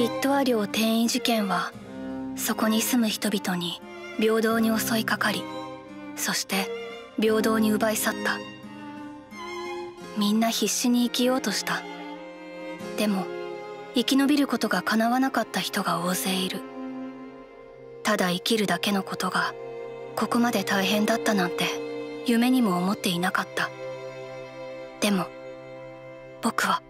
フィットア寮転移事件はそこに住む人々に平等に襲いかかりそして平等に奪い去った。みんな必死に生きようとした。でも生き延びることが叶わなかった人が大勢いる。ただ生きるだけのことがここまで大変だったなんて夢にも思っていなかった。でも僕は